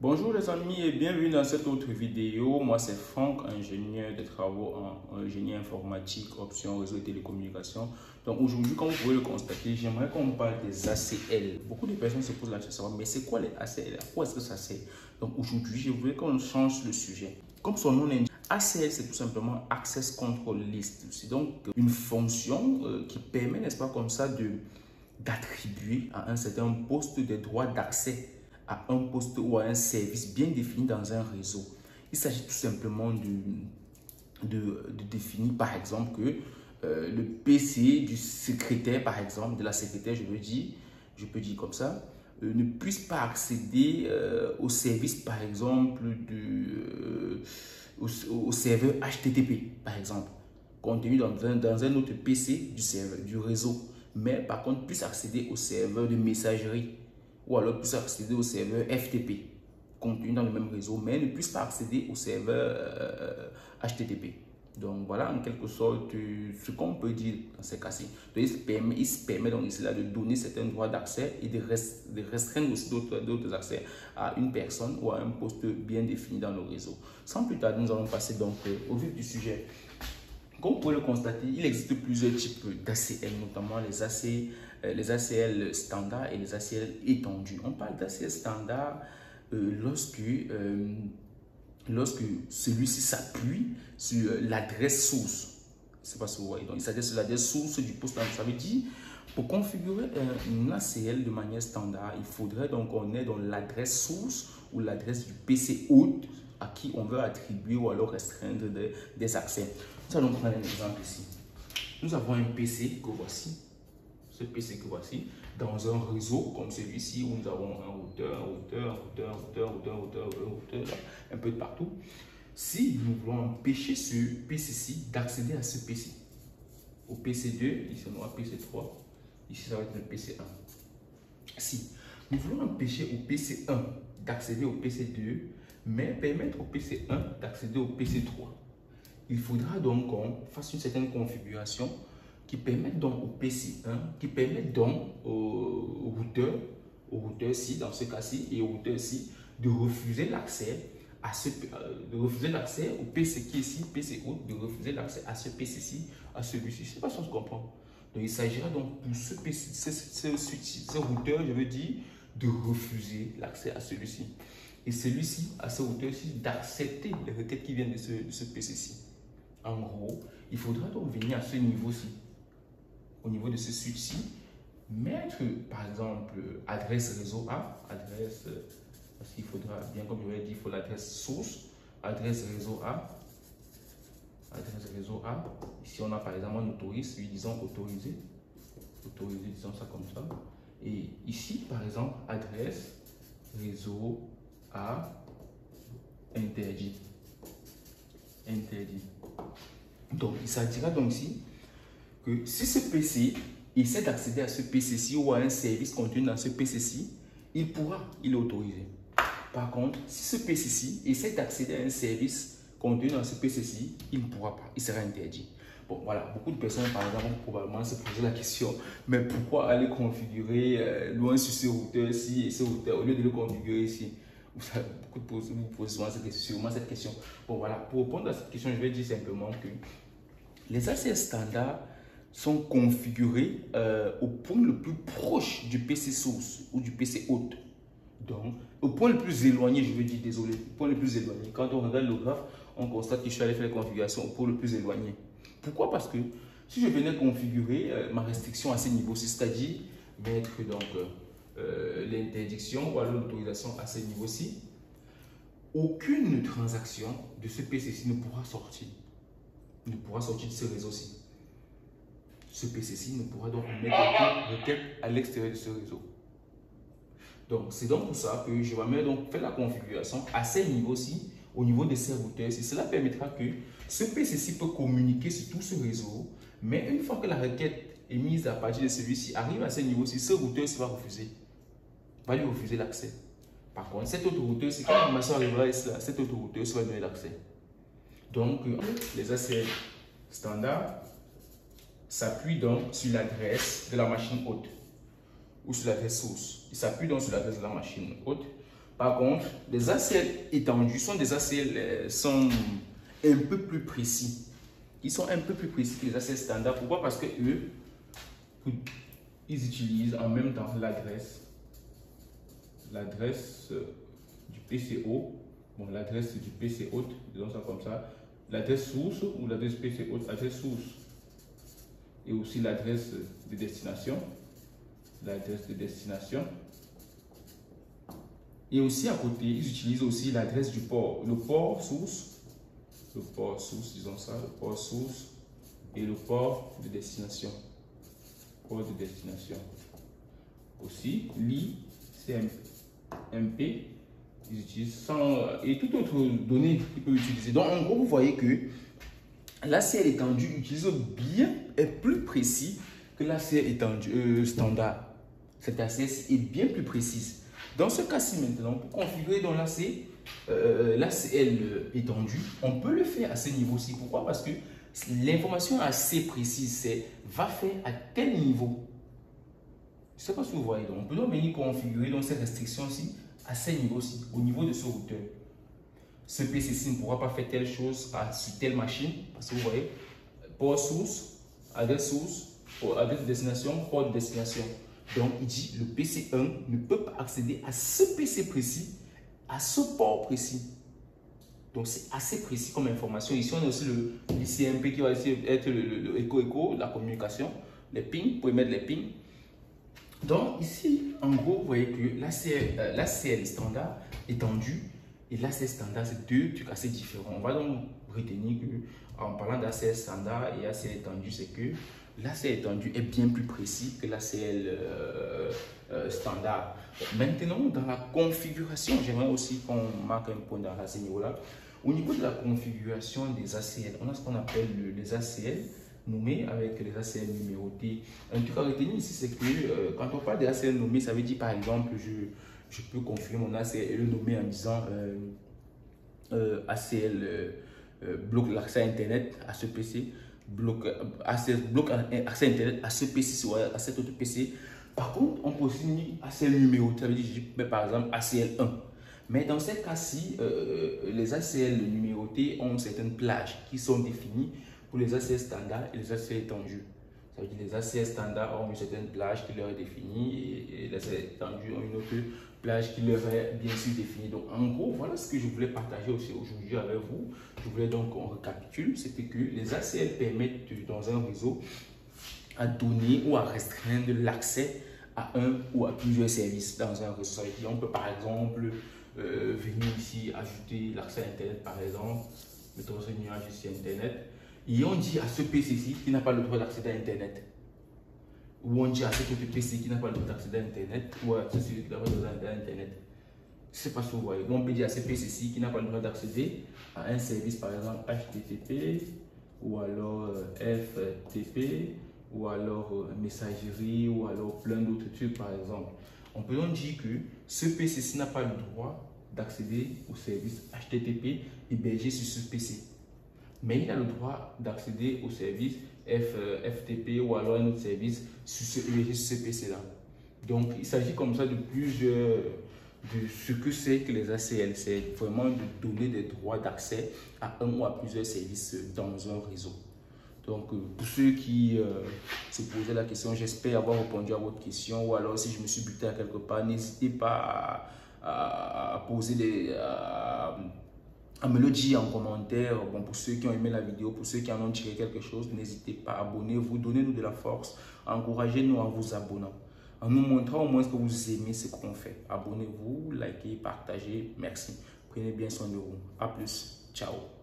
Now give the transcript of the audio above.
Bonjour les amis et bienvenue dans cette autre vidéo. Moi c'est Franck, ingénieur de travaux en génie informatique, option réseau et télécommunications. Donc aujourd'hui, comme vous pouvez le constater, j'aimerais qu'on parle des ACL. Beaucoup de personnes se posent la question, mais c'est quoi les ACL À est-ce que ça sert? Donc aujourd'hui, je voulais qu'on change le sujet. Comme son nom l'indique, ACL, c'est tout simplement Access Control List. C'est donc une fonction euh, qui permet, n'est-ce pas, comme ça, d'attribuer à un certain poste des droits d'accès à un poste ou à un service bien défini dans un réseau. Il s'agit tout simplement de, de, définir, par exemple, que euh, le PC du secrétaire, par exemple, de la secrétaire, je veux dire, je peux dire comme ça, euh, ne puisse pas accéder euh, au service, par exemple, de, au, serveur HTTP, par exemple, contenu dans un, dans un autre PC du, du réseau, mais par contre puisse accéder au serveur de messagerie ou alors puisse accéder au serveur FTP contenu dans le même réseau, mais ne puisse pas accéder au serveur HTTP. Donc voilà en quelque sorte ce qu'on peut dire dans ces cas-ci. Il, se permet, donc ici de donner certains droits d'accès et de, restreindre aussi d'autres accès à une personne ou à un poste bien défini dans le réseau. Sans plus tarder, nous allons passer donc euh, au vif du sujet. Comme vous pouvez le constater, il existe plusieurs types d'ACL, notamment les, AC, euh, les ACL standards et les ACL étendus. On parle d'ACL standard euh, lorsque, euh, lorsque celui-ci s'appuie sur l'adresse source. C'est pas ce que vous voyez. Donc, il s'agit sur l'adresse source du poste. Ça veut dire, pour configurer un ACL de manière standard, il faudrait donc qu'on ait dans l'adresse source ou l'adresse du PC hôte à qui on veut attribuer ou alors restreindre des accès. Nous allons prendre un exemple ici. Nous avons un PC que voici, ce PC que voici, dans un réseau comme celui-ci où nous avons un routeur, un routeur, un routeur, routeur, routeur, routeur, routeur, un peu de partout. Si nous voulons empêcher ce PC-ci d'accéder à ce PC, au PC2, ici on aura PC3, ici ça va être le PC1. Si nous voulons empêcher au PC1 d'accéder au PC2, mais permettre au PC1 d'accéder au PC3, il faudra donc qu'on fasse une certaine configuration qui permette donc au PC1, qui permette donc au, routeur, au routeur-ci, dans ce cas-ci, et au routeur-ci, de refuser l'accès à ce, euh, de refuser l'accès au PC qui est ici, PC haut, de refuser l'accès à ce PC-ci, à celui-ci. Je ne sais pas si on se comprend. Donc, il s'agira donc pour ce, routeur, je veux dire, de refuser l'accès à celui-ci. Et celui-ci, à ce routeur-ci, d'accepter les requêtes qui viennent de ce PC-ci. En gros, il faudra donc venir à ce niveau-ci, au niveau de ce switch-ci, mettre par exemple adresse réseau A, adresse, parce qu'il faudra, bien comme je l'ai dit, il faut l'adresse source, adresse réseau A, adresse réseau A. Ici, on a par exemple un autorise, lui disons autorisé, autorisé, disons ça comme ça. Et ici, par exemple, adresse réseau A interdit. Interdit. Donc, il s'agira donc ici si ce PC essaie d'accéder à ce PC-ci ou à un service contenu dans ce PC-ci, il pourra, il est autorisé. Par contre, si ce PC-ci essaie d'accéder à un service contenu dans ce PC-ci, il ne pourra pas, il sera interdit. Bon, voilà, beaucoup de personnes, par exemple, vont probablement se poser la question, mais pourquoi aller configurer euh, loin sur ce routeur-ci et ce routeur au lieu de le configurer ici? Beaucoup de vous posent souvent question, cette question. Bon, voilà, pour répondre à cette question, je vais dire simplement que les ACS standards sont configurés euh, au point le plus proche du PC source ou du PC hôte. Donc, au point le plus éloigné, je veux dire, désolé, au point le plus éloigné. Quand on regarde le graphe, on constate que je suis allé faire la configuration au point le plus éloigné. Pourquoi? Parce que si je venais configurer euh, ma restriction à ce niveau-ci, c'est-à-dire mettre donc euh, l'interdiction ou alors l'autorisation à ce niveau-ci, aucune transaction de ce PC-ci ne pourra sortir. Ne pourra sortir de ce réseau-ci. Ce PC-ci ne pourra donc mettre aucune requête à l'extérieur de ce réseau. Donc, c'est donc pour ça que je vais donc faire la configuration à ces niveaux-ci, au niveau des serveurs. Cela permettra que ce PC-ci peut communiquer sur tout ce réseau, mais une fois que la requête est mise à partir de celui-ci, arrive à ce niveau-ci, ce routeur va refuser va lui refuser l'accès. Par contre, cette autre routeuse, c'est quand l'information arrivera cette autre routeuse va donner l'accès. Donc, les ACL standards s'appuient donc sur l'adresse de la machine haute ou sur l'adresse source. Ils s'appuient donc sur l'adresse de la machine haute Par contre, les ACL étendus sont des ACL euh, sont un peu plus précis. Ils sont un peu plus précis que les ACL standards. Pourquoi? Parce que eux, ils utilisent en même temps l'adresse l'adresse euh, du PCO, bon, l'adresse du PC hôte, disons ça comme ça, l'adresse source ou l'adresse PC hôte, l'adresse source, et aussi l'adresse de destination, l'adresse de destination. Et aussi à côté, ils utilisent aussi l'adresse du port, le port source, le port source, disons ça, le port source et le port de destination. Port de destination. Aussi, l'ICMP. MP, ils utilisent sans, et toute autre donnée qu'ils peuvent utiliser. Donc, en gros, vous voyez que l'ACL étendu utilise bien et plus précis que l'ACL étendu euh, standard. Cette ACL est bien plus précise. Dans ce cas-ci maintenant, pour configurer dans l'ACL euh, on peut le faire à ce niveau-ci. Pourquoi? Parce que l'information assez précise, c'est va faire à tel niveau? Je ne sais pas si vous voyez. Donc, on peut donc venir configurer donc, ces restrictions-ci à ces niveaux-ci, au niveau de ce routeur. Ce PC-ci ne pourra pas faire telle chose à, sur telle machine, parce que vous voyez, port source, adresse source, adresse de destination, port de destination. Donc, il dit le PC1 ne peut pas accéder à ce PC précis, à ce port précis. Donc, c'est assez précis comme information. Ici, on a aussi le l'ICMP qui va être le, écho-écho, la communication, les pings, vous pouvez mettre les pings. Donc ici, en gros, vous voyez que l'ACL euh, standard étendu et l'ACL standard, c'est deux trucs assez différents. On va donc retenir que en parlant d'ACL standard et ACL étendu, c'est que l'ACL étendu est bien plus précis que l'ACL euh, euh, standard. Maintenant, dans la configuration, j'aimerais aussi qu'on marque un point dans ce niveau-là. Au niveau de la configuration des ACL, on a ce qu'on appelle les ACL nommé avec les ACL numérotés. Un truc à retenir ici, c'est que euh, quand on parle d'ACL nommé, ça veut dire par exemple, je, je peux confirmer mon ACL et le en disant euh, euh, ACL bloque l'accès à Internet à ce PC, bloque, ACL, bloque accès à Internet à ce PC ou à cet autre PC. Par contre, on peut aussi ACL numéroté, ça veut dire je par exemple ACL 1. Mais dans ces cas-ci, les ACL numérotés ont certaines plages qui sont définies pour les ACS standards et les ACS étendus. Les ACS standards ont une certaine plage qui leur est définie et les ACS étendus ont une autre plage qui leur est bien sûr définie. Donc en gros, voilà ce que je voulais partager aussi aujourd'hui avec vous. Je voulais donc qu'on récapitule, c'était que les ACL permettent dans un réseau à donner ou à restreindre l'accès à un ou à plusieurs services dans un réseau. On peut par exemple euh, venir ici ajouter l'accès à Internet par exemple, mettre ce nuage ici Internet et on dit à ce PC-ci qui n'a pas le droit d'accéder à Internet. Ou on dit à cet autre PC qui n'a pas le droit d'accéder à Internet. Ou à celui qui n'a pas le droit d'accéder à Internet. Sais pas si vous voyez. On peut dire à ce PC-ci qui n'a pas le droit d'accéder à un service, par exemple HTTP, ou alors euh, FTP, ou alors euh, messagerie, ou alors plein d'autres trucs, par exemple. On peut donc dire que ce PC-ci n'a pas le droit d'accéder au service HTTP hébergé sur ce PC mais il a le droit d'accéder au service FTP ou alors un autre service sur ce, PC-là. Donc, il s'agit comme ça de plusieurs, de ce que c'est que les ACL. C'est vraiment de donner des droits d'accès à un ou à plusieurs services dans un réseau. Donc, euh, pour ceux qui euh, se posaient la question, j'espère avoir répondu à votre question. Ou alors, si je me suis buté à quelque part, n'hésitez pas à, poser des me le dire en commentaire. Bon, pour ceux qui ont aimé la vidéo, pour ceux qui en ont tiré quelque chose, n'hésitez pas à abonner-vous, donnez-nous de la force, encouragez-nous en vous abonnant, en nous montrant au moins que vous aimez ce qu'on fait. Abonnez-vous, likez, partagez. Merci. Prenez bien soin de vous. A plus. Ciao.